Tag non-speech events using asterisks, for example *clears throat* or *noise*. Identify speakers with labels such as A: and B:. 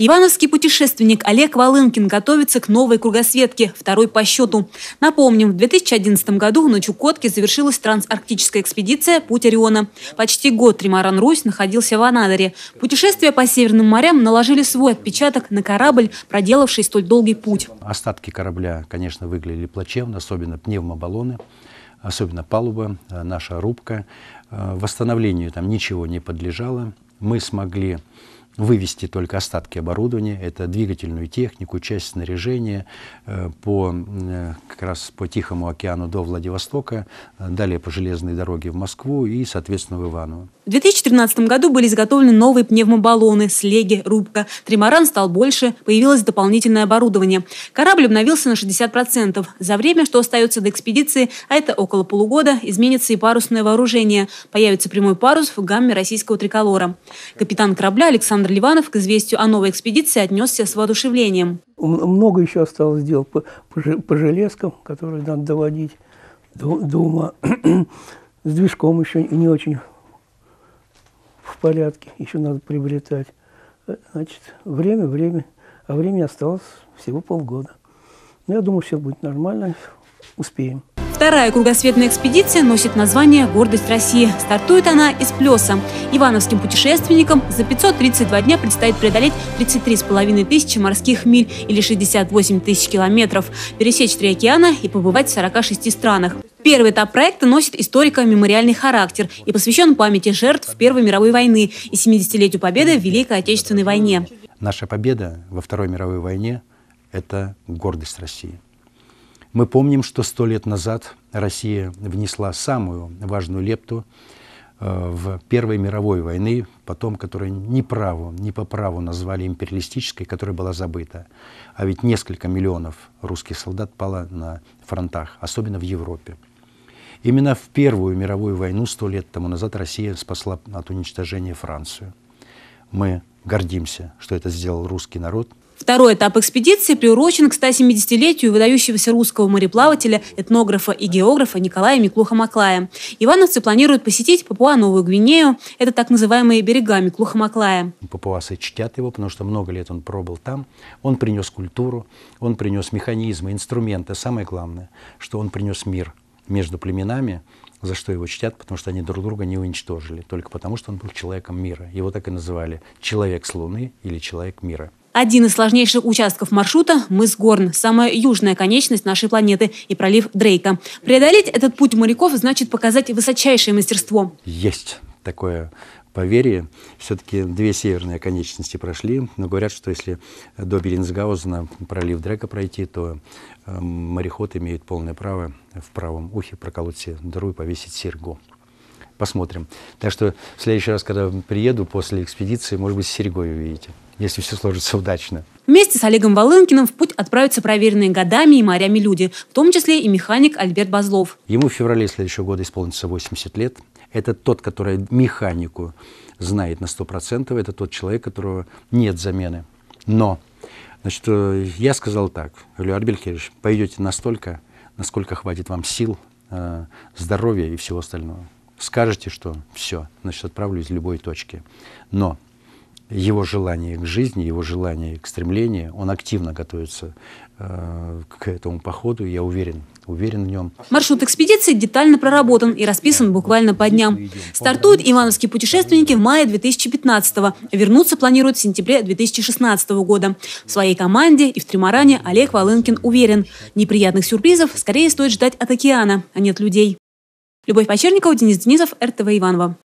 A: Ивановский путешественник Олег Волынкин готовится к новой кругосветке, второй по счету. Напомним, в 2011 году на Чукотке завершилась трансарктическая экспедиция «Путь Ориона». Почти год Тримаран Русь находился в Анадыре. Путешествия по Северным морям наложили свой отпечаток на корабль, проделавший столь долгий путь.
B: Остатки корабля, конечно, выглядели плачевно, особенно пневмобаллоны особенно палуба, э, наша рубка. Э, восстановлению там ничего не подлежало. Мы смогли вывести только остатки оборудования, это двигательную технику, часть снаряжения э, по, э, как раз по Тихому океану до Владивостока, э, далее по железной дороге в Москву и, соответственно, в Иваново.
A: В 2013 году были изготовлены новые пневмобаллоны, слеги, рубка. Тримаран стал больше, появилось дополнительное оборудование. Корабль обновился на 60%. За время, что остается до экспедиции, а это около полугода, изменится и парусное вооружение. Появится прямой парус в гамме российского триколора. Капитан корабля Александр Александр Ливанов к известию о новой экспедиции отнесся с воодушевлением.
C: Много еще осталось дел по, по, железкам, которые надо доводить до, до ума. *clears throat* С движком еще не очень в порядке, еще надо приобретать. Значит, время, время, а времени осталось всего полгода. Но я думаю, все будет нормально, успеем.
A: Вторая кругосветная экспедиция носит название «Гордость России». Стартует она из Плеса. Ивановским путешественникам за 532 дня предстоит преодолеть 33,5 тысячи морских миль или 68 тысяч километров, пересечь три океана и побывать в 46 странах. Первый этап проекта носит историко-мемориальный характер и посвящен памяти жертв Первой мировой войны и 70-летию победы в Великой Отечественной войне.
B: Наша победа во Второй мировой войне – это гордость России. Мы помним, что сто лет назад Россия внесла самую важную лепту э, в Первой мировой войны, потом, которую не, праву, не по праву назвали империалистической, которая была забыта. А ведь несколько миллионов русских солдат пало на фронтах, особенно в Европе. Именно в Первую мировую войну сто лет тому назад Россия спасла от уничтожения Францию. Мы гордимся, что это сделал русский народ –
A: Второй этап экспедиции приурочен к 170-летию выдающегося русского мореплавателя, этнографа и географа Николая Миклуха-Маклая. Ивановцы планируют посетить Папуа-Новую Гвинею. Это так называемые берега Миклуха-Маклая.
B: Папуасы чтят его, потому что много лет он пробыл там. Он принес культуру, он принес механизмы, инструменты. Самое главное, что он принес мир между племенами, за что его чтят, потому что они друг друга не уничтожили, только потому что он был человеком мира. Его так и называли «человек с Луны» или «человек мира».
A: Один из сложнейших участков маршрута – мыс Горн, самая южная конечность нашей планеты и пролив Дрейка. Преодолеть этот путь моряков значит показать высочайшее мастерство.
B: Есть такое поверье. Все-таки две северные конечности прошли, но говорят, что если до Беринсгаузена пролив Дрека пройти, то э, мореход имеет полное право в правом ухе проколоть себе дыру и повесить серьгу. Посмотрим. Так что в следующий раз, когда приеду после экспедиции, может быть, с серьгой увидите если все сложится удачно.
A: Вместе с Олегом Волынкиным в путь отправятся проверенные годами и морями люди, в том числе и механик Альберт Базлов.
B: Ему в феврале следующего года исполнится 80 лет. Это тот, который механику знает на 100%. Это тот человек, которого нет замены. Но, значит, э, я сказал так. Говорю, Альберт Кириллович, пойдете настолько, насколько хватит вам сил, э, здоровья и всего остального. Скажете, что все, значит, отправлюсь в любой точке. Но его желание к жизни, его желание к стремлению, он активно готовится э, к этому походу, я уверен, уверен в нем.
A: Маршрут экспедиции детально проработан и расписан буквально по дням. Стартуют ивановские путешественники в мае 2015-го. Вернуться планируют в сентябре 2016 года. В своей команде и в Тримаране Олег Волынкин уверен, неприятных сюрпризов скорее стоит ждать от океана, а не от людей. Любовь Почерникова, Денис Денисов, РТВ Иванова.